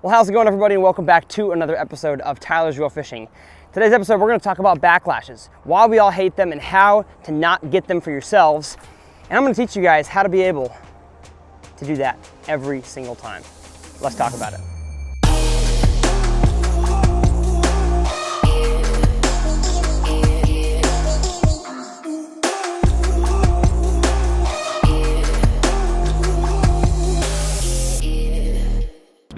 Well, how's it going everybody and welcome back to another episode of Tyler's Reel Fishing. Today's episode, we're gonna talk about backlashes, why we all hate them and how to not get them for yourselves. And I'm gonna teach you guys how to be able to do that every single time. Let's talk about it.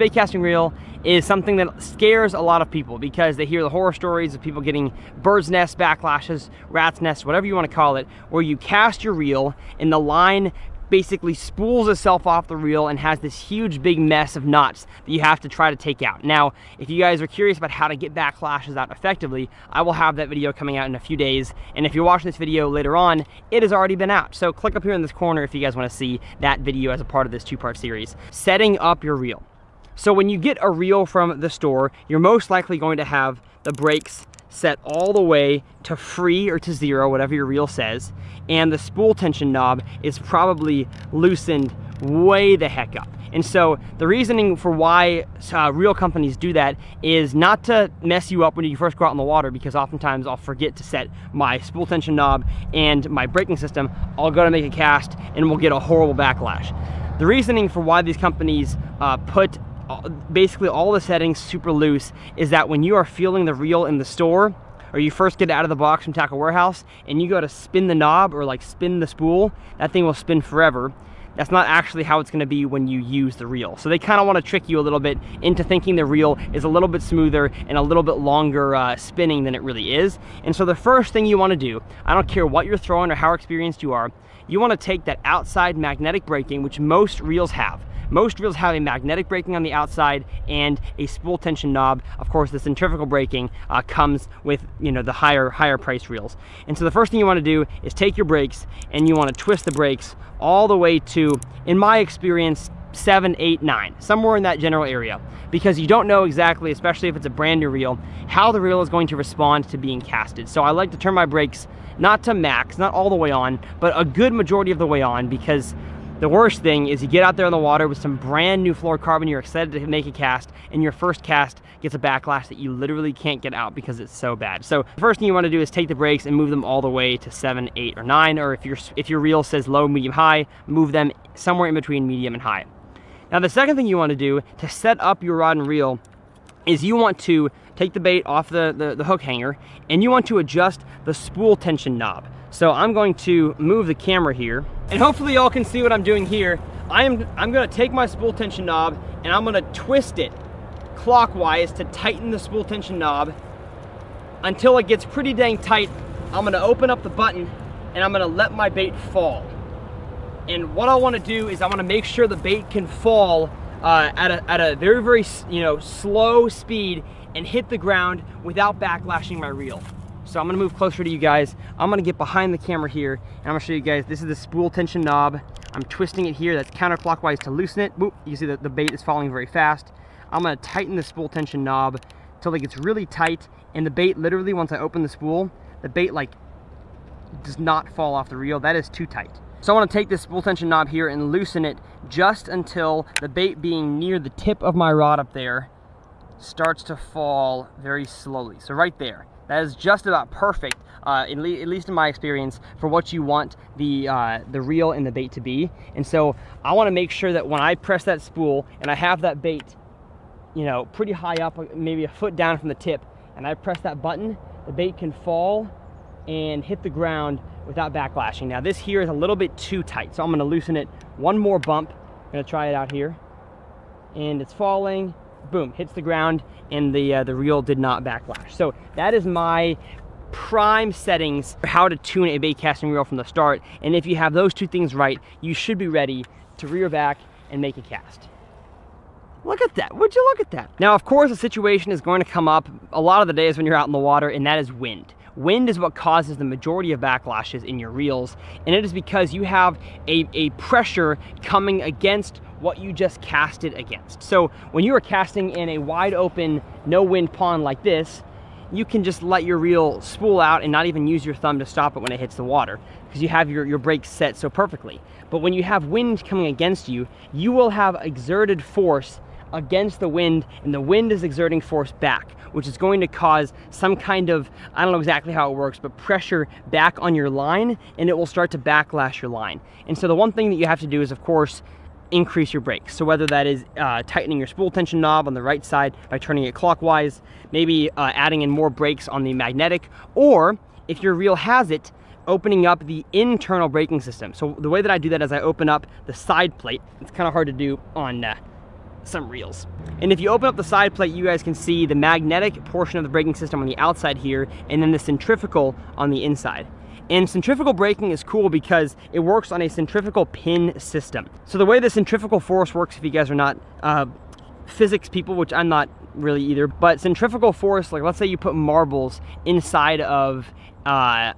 Bait casting reel is something that scares a lot of people because they hear the horror stories of people getting bird's nest backlashes, rat's nest, whatever you want to call it, where you cast your reel and the line basically spools itself off the reel and has this huge big mess of knots that you have to try to take out. Now, if you guys are curious about how to get backlashes out effectively, I will have that video coming out in a few days. And if you're watching this video later on, it has already been out. So click up here in this corner if you guys wanna see that video as a part of this two-part series. Setting up your reel. So when you get a reel from the store, you're most likely going to have the brakes set all the way to free or to zero, whatever your reel says, and the spool tension knob is probably loosened way the heck up. And so the reasoning for why uh, reel companies do that is not to mess you up when you first go out in the water because oftentimes I'll forget to set my spool tension knob and my braking system. I'll go to make a cast and we'll get a horrible backlash. The reasoning for why these companies uh, put basically all the settings super loose is that when you are feeling the reel in the store or you first get out of the box from Tackle Warehouse and you go to spin the knob or like spin the spool, that thing will spin forever. That's not actually how it's gonna be when you use the reel. So they kind of wanna trick you a little bit into thinking the reel is a little bit smoother and a little bit longer uh, spinning than it really is. And so the first thing you wanna do, I don't care what you're throwing or how experienced you are, you wanna take that outside magnetic braking, which most reels have. Most reels have a magnetic braking on the outside and a spool tension knob. Of course, the centrifugal braking uh, comes with you know the higher higher price reels. And so the first thing you want to do is take your brakes and you want to twist the brakes all the way to, in my experience, seven, eight, nine, somewhere in that general area. Because you don't know exactly, especially if it's a brand new reel, how the reel is going to respond to being casted. So I like to turn my brakes not to max, not all the way on, but a good majority of the way on because the worst thing is you get out there on the water with some brand new fluorocarbon, you're excited to make a cast, and your first cast gets a backlash that you literally can't get out because it's so bad. So the first thing you wanna do is take the brakes and move them all the way to seven, eight, or nine, or if, your if your reel says low, medium, high, move them somewhere in between medium and high. Now the second thing you wanna do to set up your rod and reel is you want to take the bait off the, the, the hook hanger and you want to adjust the spool tension knob. So I'm going to move the camera here and hopefully y'all can see what I'm doing here. I am, I'm gonna take my spool tension knob and I'm gonna twist it clockwise to tighten the spool tension knob until it gets pretty dang tight. I'm gonna open up the button and I'm gonna let my bait fall. And what I wanna do is I wanna make sure the bait can fall uh, at, a, at a very, very you know, slow speed and hit the ground without backlashing my reel. So I'm gonna move closer to you guys. I'm gonna get behind the camera here and I'm gonna show you guys, this is the spool tension knob. I'm twisting it here, that's counterclockwise to loosen it. Boop, you see that the bait is falling very fast. I'm gonna tighten the spool tension knob until it gets really tight and the bait literally, once I open the spool, the bait like does not fall off the reel. That is too tight. So I wanna take this spool tension knob here and loosen it just until the bait being near the tip of my rod up there starts to fall very slowly. So right there. That is just about perfect, uh, at, le at, least in my experience, for what you want the, uh, the reel and the bait to be. And so I wanna make sure that when I press that spool and I have that bait, you know, pretty high up, maybe a foot down from the tip, and I press that button, the bait can fall and hit the ground without backlashing. Now this here is a little bit too tight, so I'm gonna loosen it one more bump. I'm gonna try it out here. And it's falling, boom, hits the ground, and the, uh, the reel did not backlash. So that is my prime settings for how to tune a bait casting reel from the start. And if you have those two things right, you should be ready to rear back and make a cast. Look at that, would you look at that? Now, of course, a situation is going to come up a lot of the days when you're out in the water, and that is wind. Wind is what causes the majority of backlashes in your reels, and it is because you have a, a pressure coming against what you just cast it against. So when you are casting in a wide open, no wind pond like this, you can just let your reel spool out and not even use your thumb to stop it when it hits the water because you have your, your brakes set so perfectly. But when you have wind coming against you, you will have exerted force against the wind and the wind is exerting force back, which is going to cause some kind of, I don't know exactly how it works, but pressure back on your line and it will start to backlash your line. And so the one thing that you have to do is of course, increase your brakes. So whether that is uh, tightening your spool tension knob on the right side by turning it clockwise, maybe uh, adding in more brakes on the magnetic, or if your reel has it, opening up the internal braking system. So the way that I do that is I open up the side plate. It's kind of hard to do on uh, some reels. And if you open up the side plate, you guys can see the magnetic portion of the braking system on the outside here, and then the centrifugal on the inside. And centrifugal braking is cool because it works on a centrifugal pin system. So the way the centrifugal force works, if you guys are not uh, physics people, which I'm not really either, but centrifugal force, like let's say you put marbles inside of uh,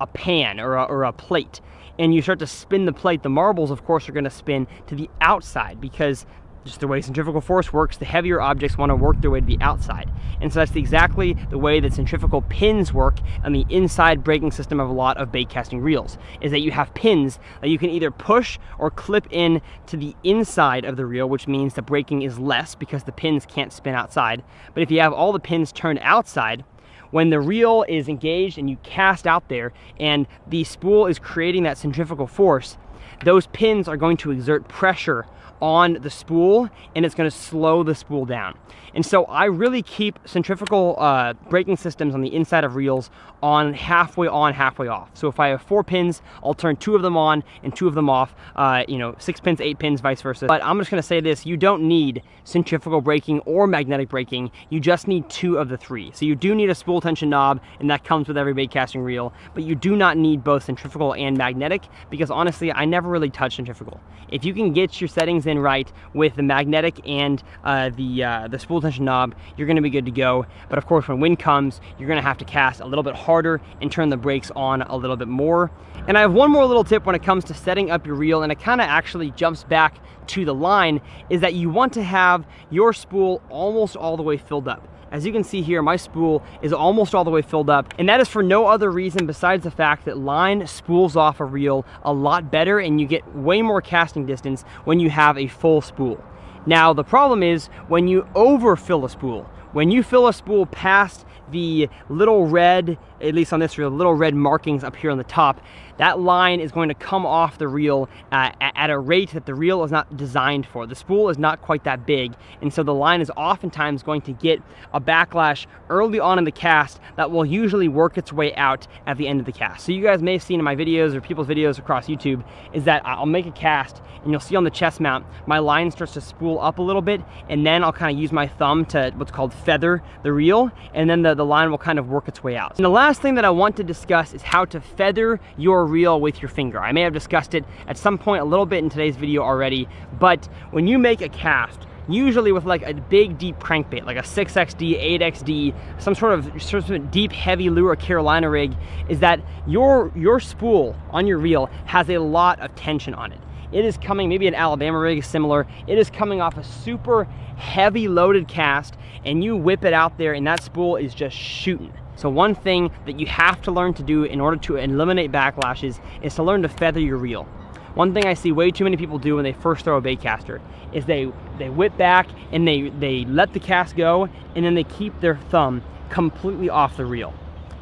a pan or a, or a plate and you start to spin the plate, the marbles, of course, are going to spin to the outside because just the way centrifugal force works, the heavier objects want to work their way to the outside. And so that's exactly the way that centrifugal pins work on the inside braking system of a lot of bait casting reels, is that you have pins that you can either push or clip in to the inside of the reel, which means the braking is less because the pins can't spin outside. But if you have all the pins turned outside, when the reel is engaged and you cast out there and the spool is creating that centrifugal force, those pins are going to exert pressure on the spool and it's going to slow the spool down. And so I really keep centrifugal uh, braking systems on the inside of reels on halfway on, halfway off. So if I have four pins, I'll turn two of them on and two of them off, uh, you know, six pins, eight pins, vice versa. But I'm just gonna say this, you don't need centrifugal braking or magnetic braking, you just need two of the three. So you do need a spool tension knob and that comes with every bait casting reel, but you do not need both centrifugal and magnetic because honestly, I never really touch centrifugal. If you can get your settings in right with the magnetic and uh, the, uh, the spool tension knob, you're gonna be good to go. But of course, when wind comes, you're gonna have to cast a little bit harder and turn the brakes on a little bit more. And I have one more little tip when it comes to setting up your reel, and it kinda actually jumps back to the line, is that you want to have your spool almost all the way filled up. As you can see here, my spool is almost all the way filled up, and that is for no other reason besides the fact that line spools off a reel a lot better and you get way more casting distance when you have a full spool. Now, the problem is when you overfill a spool. When you fill a spool past the little red, at least on this reel, little red markings up here on the top, that line is going to come off the reel uh, at a rate that the reel is not designed for. The spool is not quite that big, and so the line is oftentimes going to get a backlash early on in the cast that will usually work its way out at the end of the cast. So you guys may have seen in my videos or people's videos across YouTube is that I'll make a cast and you'll see on the chest mount, my line starts to spool up a little bit and then I'll kind of use my thumb to what's called feather the reel and then the, the line will kind of work its way out. And the last thing that I want to discuss is how to feather your reel with your finger. I may have discussed it at some point a little bit in today's video already, but when you make a cast, usually with like a big deep crankbait, like a 6XD, 8XD, some sort of, sort of deep heavy lure Carolina rig, is that your, your spool on your reel has a lot of tension on it. It is coming, maybe an Alabama rig is similar, it is coming off a super heavy loaded cast and you whip it out there and that spool is just shooting. So one thing that you have to learn to do in order to eliminate backlashes is to learn to feather your reel. One thing I see way too many people do when they first throw a bait caster is they, they whip back and they, they let the cast go and then they keep their thumb completely off the reel.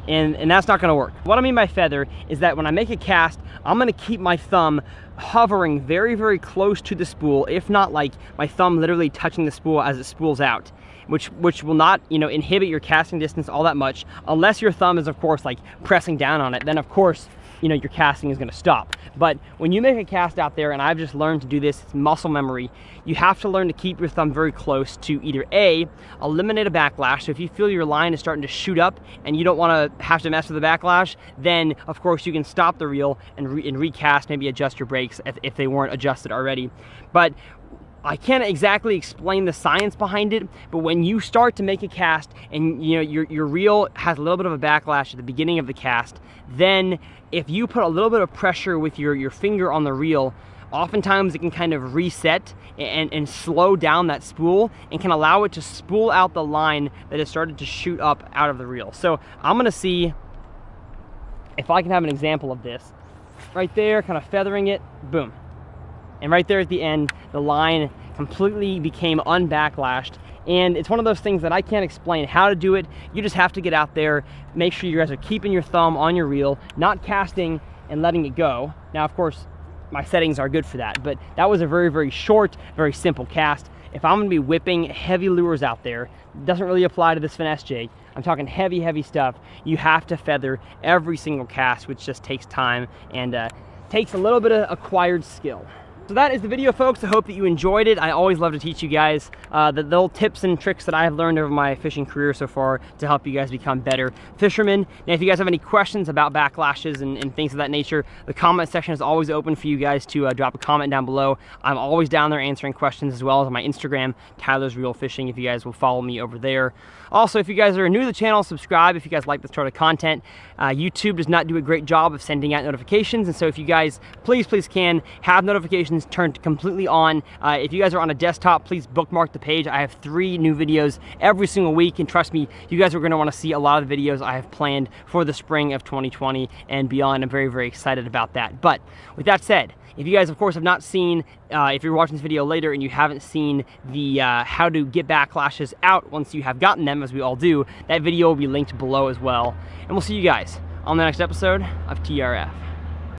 And, and that's not gonna work. What I mean by feather is that when I make a cast, I'm gonna keep my thumb hovering very, very close to the spool, if not like my thumb literally touching the spool as it spools out which which will not you know inhibit your casting distance all that much unless your thumb is of course like pressing down on it then of course you know your casting is going to stop. But when you make a cast out there and i've just learned to do this it's muscle memory you have to learn to keep your thumb very close to either a eliminate a backlash. So if you feel your line is starting to shoot up and you don't want to have to mess with the backlash then of course you can stop the reel and, re and recast maybe adjust your brakes if, if they weren't adjusted already. But I can't exactly explain the science behind it, but when you start to make a cast and you know your, your reel has a little bit of a backlash at the beginning of the cast, then if you put a little bit of pressure with your, your finger on the reel, oftentimes it can kind of reset and, and slow down that spool and can allow it to spool out the line that has started to shoot up out of the reel. So I'm gonna see if I can have an example of this. Right there, kind of feathering it, boom And right there at the end, the line completely became unbacklashed and it's one of those things that I can't explain how to do it. You just have to get out there, make sure you guys are keeping your thumb on your reel, not casting and letting it go. Now, of course, my settings are good for that, but that was a very, very short, very simple cast. If I'm gonna be whipping heavy lures out there, doesn't really apply to this finesse jig. I'm talking heavy, heavy stuff. You have to feather every single cast, which just takes time and uh, takes a little bit of acquired skill. So that is the video, folks. I hope that you enjoyed it. I always love to teach you guys uh, the little tips and tricks that I have learned over my fishing career so far to help you guys become better fishermen. Now, if you guys have any questions about backlashes and, and things of that nature, the comment section is always open for you guys to uh, drop a comment down below. I'm always down there answering questions as well as on my Instagram, Tyler's Reel Fishing, if you guys will follow me over there. Also, if you guys are new to the channel, subscribe if you guys like this sort of content. Uh, YouTube does not do a great job of sending out notifications, and so if you guys, please, please can, have notifications notifications turned completely on. Uh, if you guys are on a desktop, please bookmark the page. I have three new videos every single week, and trust me, you guys are gonna wanna see a lot of the videos I have planned for the spring of 2020 and beyond. I'm very, very excited about that. But with that said, if you guys, of course, have not seen, uh, if you're watching this video later and you haven't seen the uh, how to get backlashes out once you have gotten them, as we all do, that video will be linked below as well. And we'll see you guys on the next episode of TRF.